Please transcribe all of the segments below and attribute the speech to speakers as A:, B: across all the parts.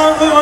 A: Oh.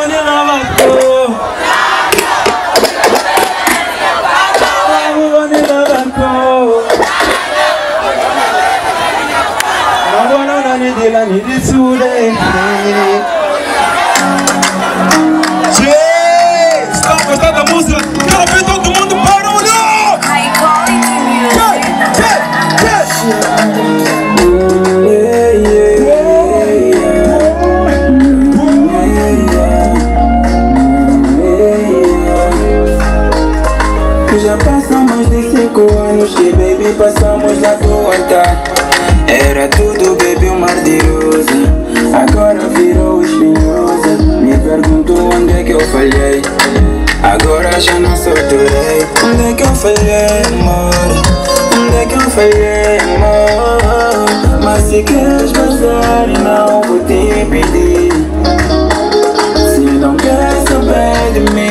B: Já passam mais de cinco anos que baby passamos na tua altar Era tudo baby um mar de rosa Agora virou espinhosa. Me pergunto onde é que eu falhei. Agora já não sou teu rei Onde é que eu falhei amor? Onde é que eu falhei amor? Mas se queres vazar não vou te pedir Se não queres saber de mim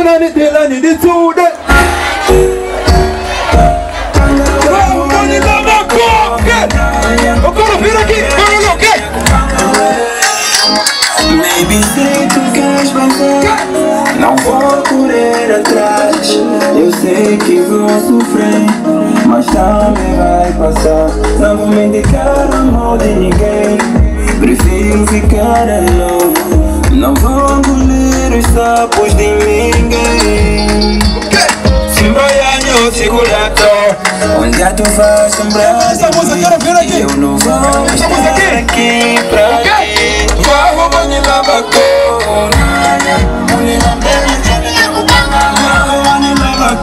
C: Dela ni di tude! Barulho da macoca! Eu quero vir aqui! Ok?
B: Baby, sei tu queres Não vou correr atrás Eu sei que vou sofrer Mas também vai passar Não vou me indicar amor de ninguém Prefiro ficar alone Não vou engolir os sapos de ninguém Onde é tu vais
C: Essa música eu quero ver aqui.
B: E eu não vou
C: Essa música aqui.
B: aqui pra
C: Ok.
B: ti Vou banho na bacona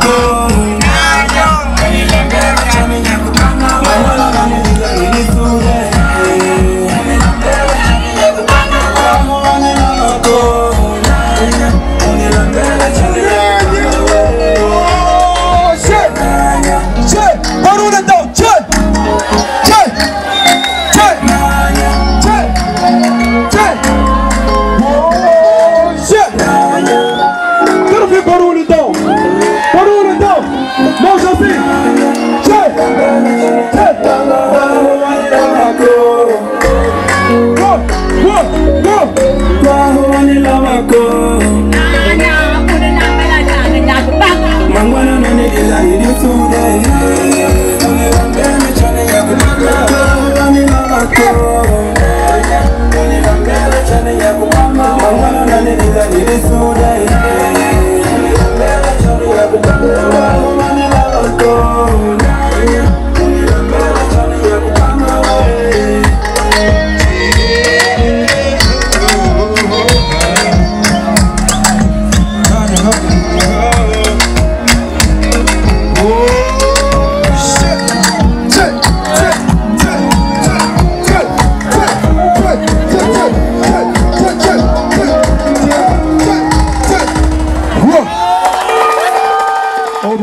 C: Oh, barulho então!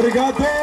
C: Obrigado.